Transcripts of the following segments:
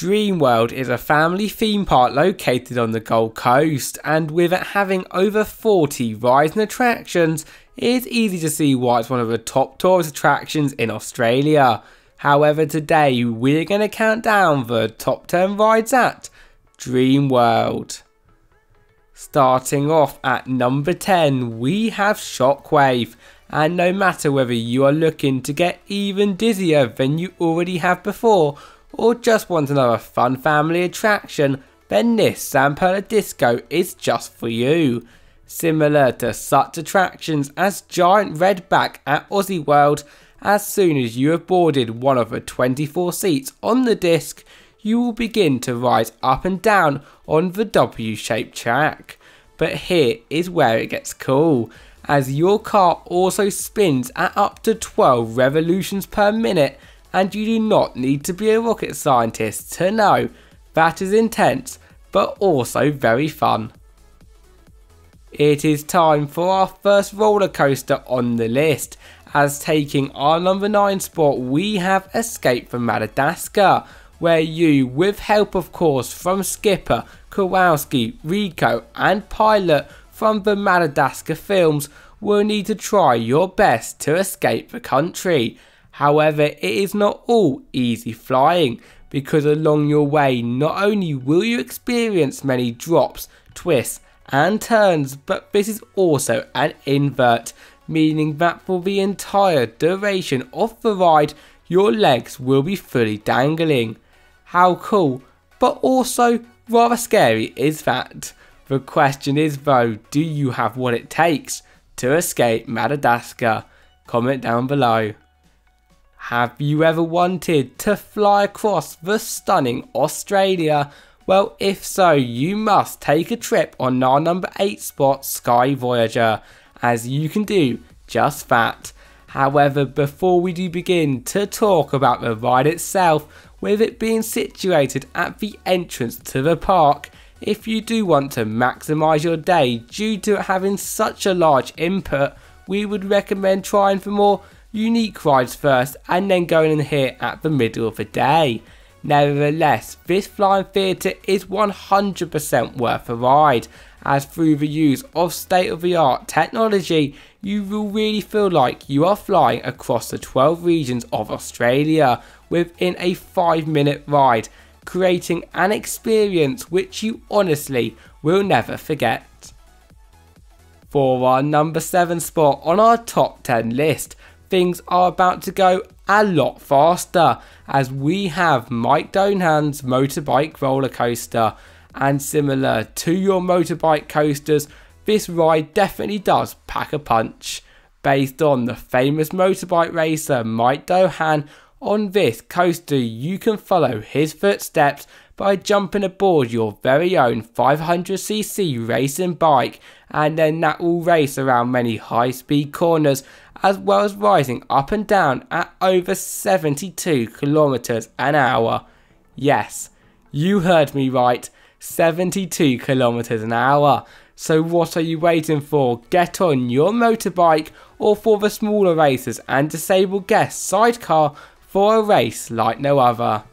Dreamworld is a family theme park located on the Gold Coast, and with it having over 40 rides and attractions, it's easy to see why it's one of the top tourist attractions in Australia. However, today we're going to count down the top 10 rides at Dreamworld. Starting off at number 10, we have Shockwave. And no matter whether you are looking to get even dizzier than you already have before, or just want another fun family attraction, then this Zamperla Disco is just for you. Similar to such attractions as Giant Redback at Aussie World, as soon as you have boarded one of the 24 seats on the disc, you will begin to rise up and down on the W-shaped track. But here is where it gets cool, as your car also spins at up to 12 revolutions per minute and you do not need to be a rocket scientist to know that is intense but also very fun. It is time for our first roller coaster on the list as taking our number 9 spot we have Escape from Madagascar where you with help of course from Skipper, Kowalski, Rico and Pilot from the Madagascar films will need to try your best to escape the country However, it is not all easy flying because along your way not only will you experience many drops, twists and turns but this is also an invert meaning that for the entire duration of the ride your legs will be fully dangling. How cool but also rather scary is that? The question is though do you have what it takes to escape Madagascar? Comment down below. Have you ever wanted to fly across the stunning Australia? Well, if so, you must take a trip on our number 8 spot Sky Voyager, as you can do just that. However, before we do begin to talk about the ride itself, with it being situated at the entrance to the park, if you do want to maximise your day due to having such a large input, we would recommend trying for more unique rides first and then going in here at the middle of the day. Nevertheless, this flying theatre is 100% worth a ride, as through the use of state-of-the-art technology, you will really feel like you are flying across the 12 regions of Australia within a 5 minute ride, creating an experience which you honestly will never forget. For our number 7 spot on our top 10 list, things are about to go a lot faster as we have Mike Doohan's motorbike roller coaster and similar to your motorbike coasters this ride definitely does pack a punch. Based on the famous motorbike racer Mike Doohan on this coaster you can follow his footsteps by jumping aboard your very own 500cc racing bike and then that will race around many high speed corners as well as rising up and down at over 72 kilometers an hour. Yes, you heard me right, 72 kilometers an hour. So what are you waiting for? Get on your motorbike or for the smaller racers and disabled guests sidecar for a race like no other.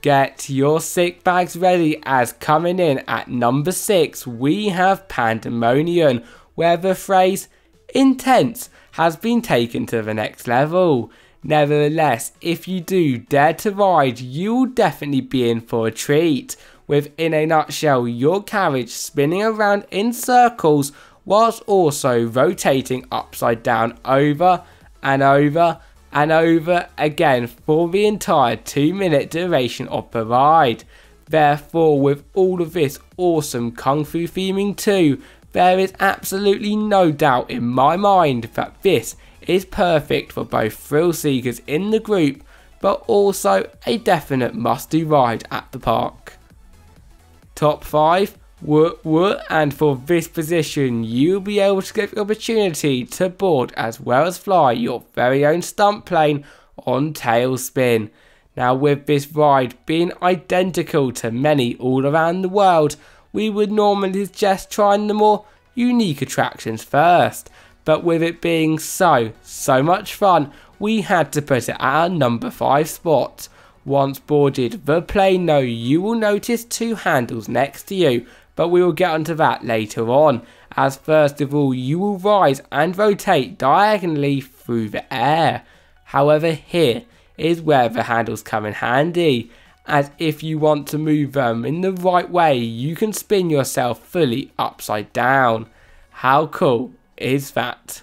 Get your sick bags ready as coming in at number 6 we have Pandemonium where the phrase intense has been taken to the next level. Nevertheless, if you do dare to ride, you will definitely be in for a treat. With in a nutshell, your carriage spinning around in circles whilst also rotating upside down over and over and over again for the entire 2 minute duration of the ride. Therefore, with all of this awesome Kung Fu theming too, there is absolutely no doubt in my mind that this is perfect for both thrill seekers in the group but also a definite must do ride at the park. Top 5 Woot woot and for this position you'll be able to get the opportunity to board as well as fly your very own stunt plane on tailspin. Now with this ride being identical to many all around the world we would normally suggest trying the more unique attractions first. But with it being so, so much fun, we had to put it at our number 5 spot. Once boarded the plane though, you will notice two handles next to you, but we will get onto that later on, as first of all you will rise and rotate diagonally through the air. However here is where the handles come in handy, as if you want to move them in the right way you can spin yourself fully upside down. How cool is that?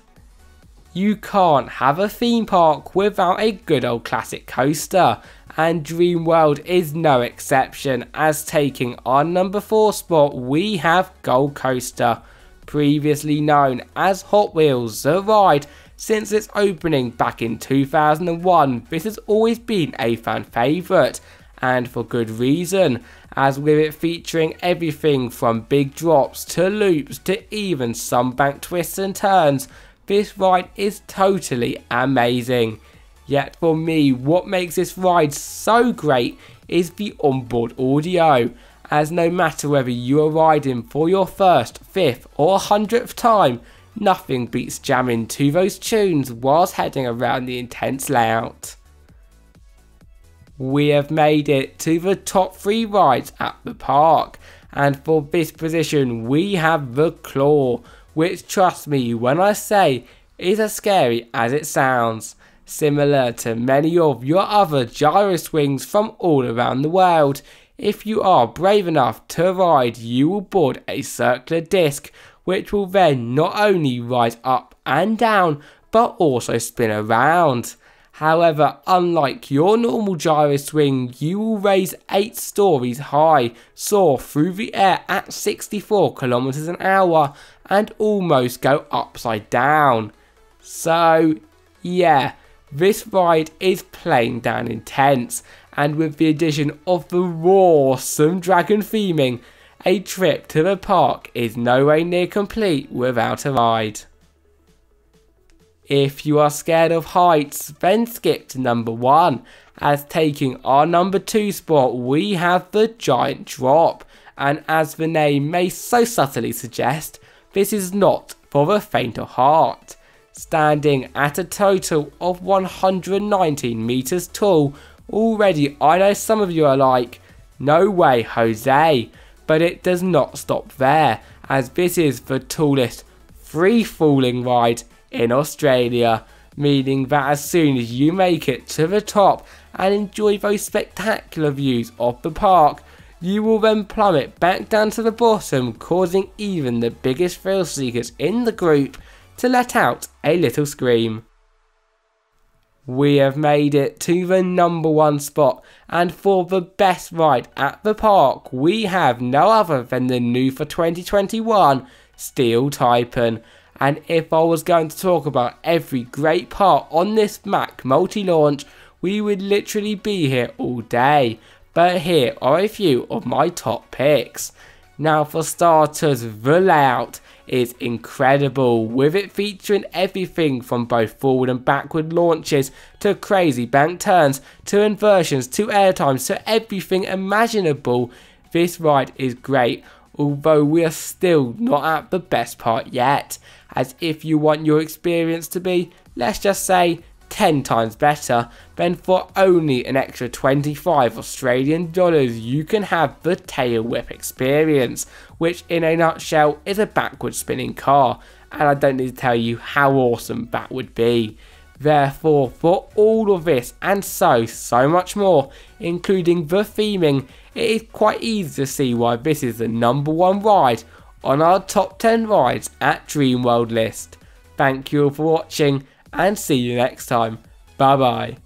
You can't have a theme park without a good old classic coaster, and Dreamworld is no exception as taking our number 4 spot we have Gold Coaster, previously known as Hot Wheels The Ride since its opening back in 2001 this has always been a fan favourite and for good reason as with it featuring everything from big drops to loops to even some bank twists and turns this ride is totally amazing. Yet for me, what makes this ride so great is the onboard audio, as no matter whether you are riding for your first, fifth or hundredth time, nothing beats jamming to those tunes whilst heading around the intense layout. We have made it to the top 3 rides at the park, and for this position we have the Claw, which trust me when I say is as scary as it sounds. Similar to many of your other gyro swings from all around the world, if you are brave enough to ride you will board a circular disc which will then not only rise up and down but also spin around. However, unlike your normal gyro swing, you will raise 8 stories high, soar through the air at 64 kilometers an hour, and almost go upside down. So, yeah, this ride is plain down intense, and with the addition of the awesome dragon theming, a trip to the park is nowhere near complete without a ride. If you are scared of heights, then skip to number 1, as taking our number 2 spot we have the Giant Drop, and as the name may so subtly suggest, this is not for the faint of heart. Standing at a total of 119 meters tall, already I know some of you are like, no way Jose, but it does not stop there, as this is the tallest free falling ride in Australia, meaning that as soon as you make it to the top and enjoy those spectacular views of the park, you will then plummet back down to the bottom, causing even the biggest thrill seekers in the group to let out a little scream. We have made it to the number one spot, and for the best ride at the park, we have no other than the new for 2021 Steel Taipan, and if I was going to talk about every great part on this Mack multi-launch, we would literally be here all day. But here are a few of my top picks. Now for starters, the layout is incredible, with it featuring everything from both forward and backward launches to crazy bank turns to inversions to airtimes to everything imaginable. This ride is great, although we are still not at the best part yet as if you want your experience to be, let's just say, 10 times better, then for only an extra 25 Australian dollars you can have the tail whip experience, which in a nutshell is a backward spinning car, and I don't need to tell you how awesome that would be. Therefore, for all of this and so, so much more, including the theming, it is quite easy to see why this is the number one ride on our top 10 rides at Dreamworld list. Thank you all for watching and see you next time. Bye bye.